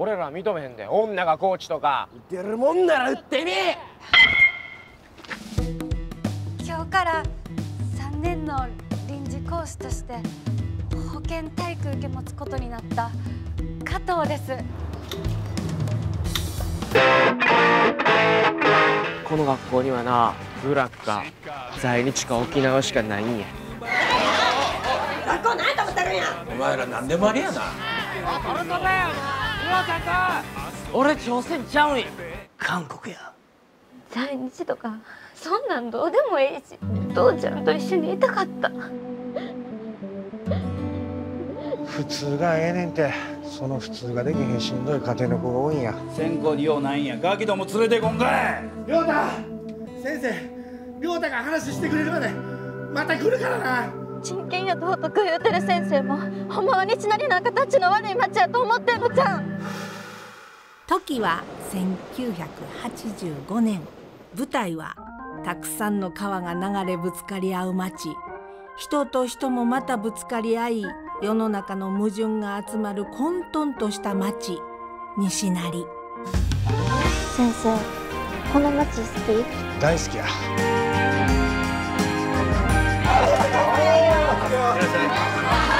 俺ら認めへんで女がコーチとか。打てるもんなら打ってみ。今日から3年の臨時講師として保健体育受け持つことになった加藤です。この学校にはなブラッか在日か沖縄しかないんや。学校何と思ってるんや。お前ら何でもありやな俺朝鮮ちゃうんや。韓国や。在日とかそんなんどうでもいいし。父ちゃんと一緒にいたかった。普通がええねんて。その普通ができへんしんどい家庭の子が多いんや。先行にようないんや。ガキども連れてこんかい。亮太。先生亮太が話してくれるまでまた来るからな。真剣や道徳言うてる先生もほんまは西成なんかタッチの悪い町やと思ってんのじゃん時は1985年。舞台はたくさんの川が流れぶつかり合う町人と人もまたぶつかり合い世の中の矛盾が集まる混沌とした町西成先生この町好き？大好きや。いらっしゃい